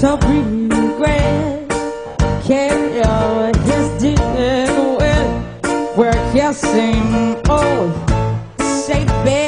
to regret. Carry on his deal with. We're oh, say, baby.